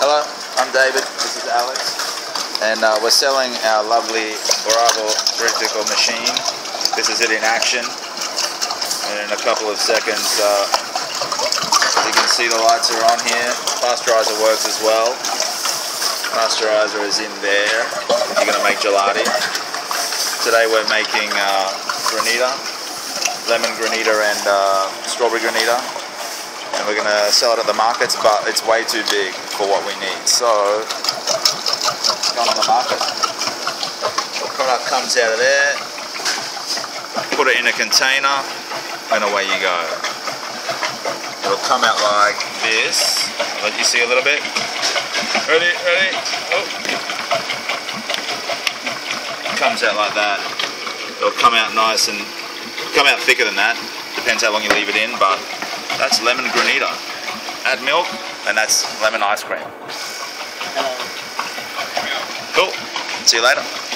Hello, I'm David. This is Alex. And uh, we're selling our lovely Bravo Trittico machine. This is it in action. And in a couple of seconds, uh, you can see the lights are on here. Pasteurizer works as well. Pasteurizer is in there if you're going to make gelati. Today we're making uh, granita, lemon granita and uh, strawberry granita and we're going to sell it at the markets, but it's way too big for what we need. So, it's gone on the market. The product comes out of there, put it in a container, and away you go. It'll come out like this. Let you see a little bit. Ready, ready, oh. Comes out like that. It'll come out nice and come out thicker than that. Depends how long you leave it in, but that's lemon granita. Add milk, and that's lemon ice cream. Cool. See you later.